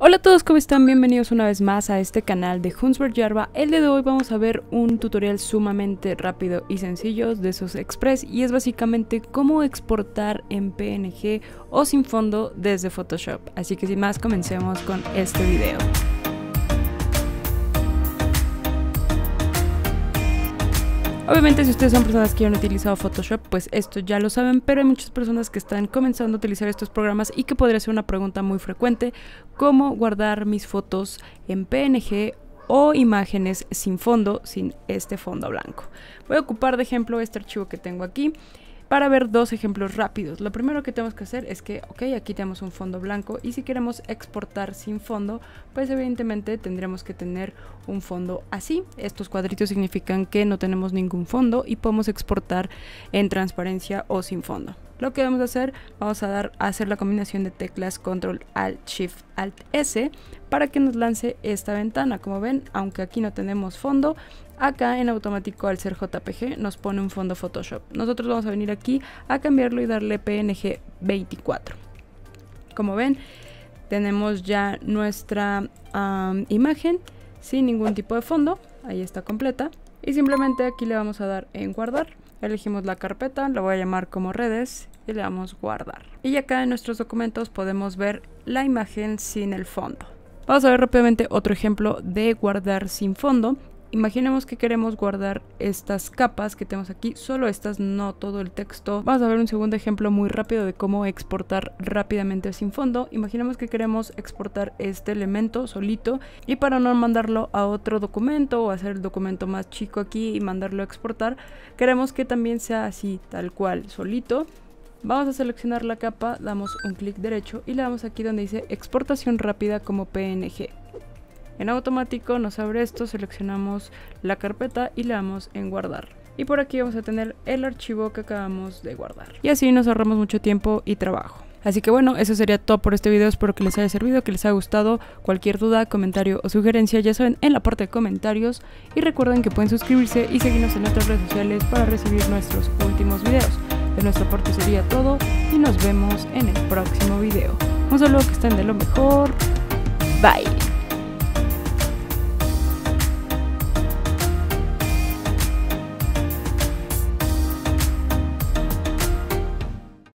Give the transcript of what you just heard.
Hola a todos, ¿cómo están? Bienvenidos una vez más a este canal de Hunsberg Jarva. El día de hoy vamos a ver un tutorial sumamente rápido y sencillo de esos Express y es básicamente cómo exportar en PNG o sin fondo desde Photoshop. Así que sin más, comencemos con este video. Obviamente si ustedes son personas que han utilizado Photoshop, pues esto ya lo saben, pero hay muchas personas que están comenzando a utilizar estos programas y que podría ser una pregunta muy frecuente, ¿cómo guardar mis fotos en PNG o imágenes sin fondo, sin este fondo blanco? Voy a ocupar de ejemplo este archivo que tengo aquí para ver dos ejemplos rápidos. Lo primero que tenemos que hacer es que, ok, aquí tenemos un fondo blanco y si queremos exportar sin fondo, pues evidentemente tendremos que tener un fondo así. Estos cuadritos significan que no tenemos ningún fondo y podemos exportar en transparencia o sin fondo. Lo que vamos a hacer, vamos a dar a hacer la combinación de teclas Control Alt Shift Alt S para que nos lance esta ventana. Como ven, aunque aquí no tenemos fondo, acá en automático al ser JPG nos pone un fondo Photoshop. Nosotros vamos a venir aquí a cambiarlo y darle PNG 24. Como ven, tenemos ya nuestra imagen sin ningún tipo de fondo. Ahí está completa. Y simplemente aquí le vamos a dar en guardar. Elegimos la carpeta, la voy a llamar como redes y le damos guardar. Y acá en nuestros documentos podemos ver la imagen sin el fondo. Vamos a ver rápidamente otro ejemplo de guardar sin fondo. Imaginemos que queremos guardar estas capas que tenemos aquí, solo estas, no todo el texto. Vamos a ver un segundo ejemplo muy rápido de cómo exportar rápidamente sin fondo. Imaginemos que queremos exportar este elemento solito y para no mandarlo a otro documento o hacer el documento más chico aquí y mandarlo a exportar, queremos que también sea así, tal cual, solito. Vamos a seleccionar la capa, damos un clic derecho y le damos aquí donde dice exportación rápida como PNG. En automático nos abre esto, seleccionamos la carpeta y le damos en guardar. Y por aquí vamos a tener el archivo que acabamos de guardar. Y así nos ahorramos mucho tiempo y trabajo. Así que bueno, eso sería todo por este video, espero que les haya servido, que les haya gustado. Cualquier duda, comentario o sugerencia ya saben en la parte de comentarios. Y recuerden que pueden suscribirse y seguirnos en nuestras redes sociales para recibir nuestros últimos videos. De nuestra parte sería todo y nos vemos en el próximo video. Un saludo que estén de lo mejor. Bye.